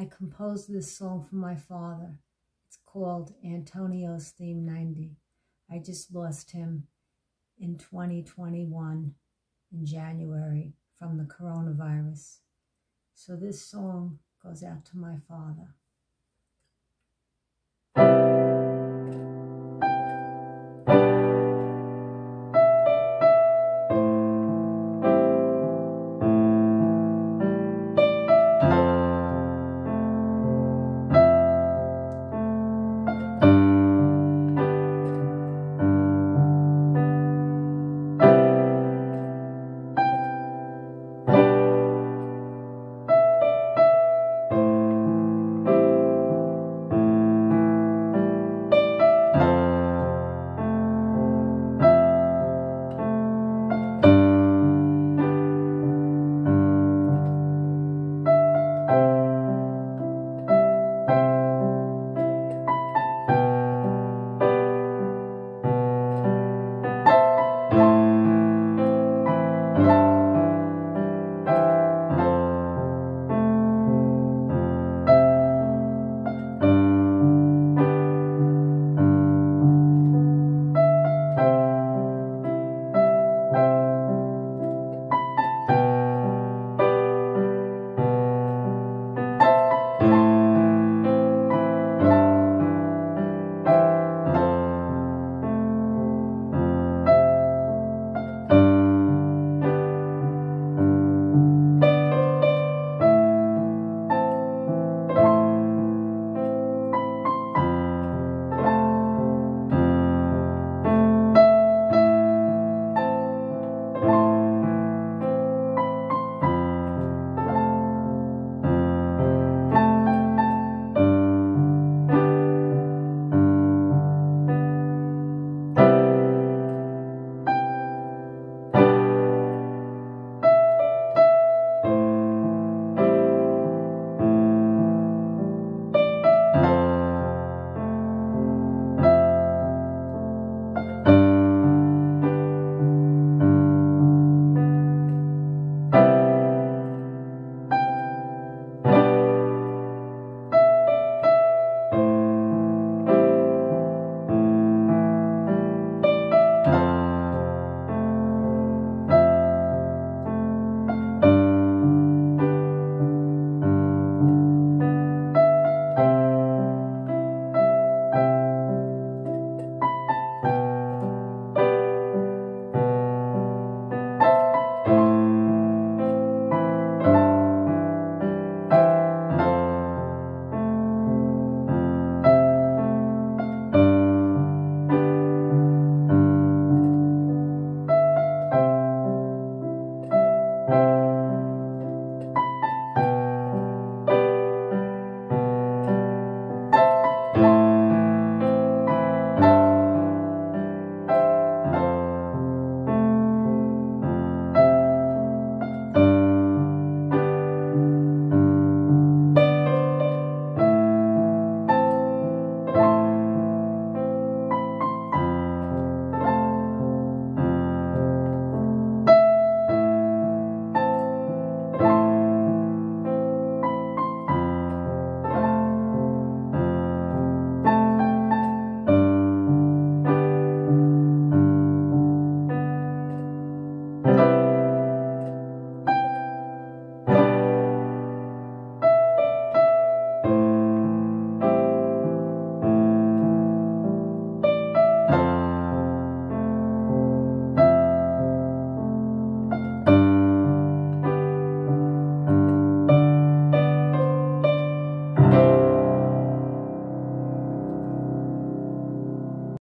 I composed this song for my father. It's called Antonio's Theme 90. I just lost him in 2021 in January from the coronavirus. So this song goes out to my father.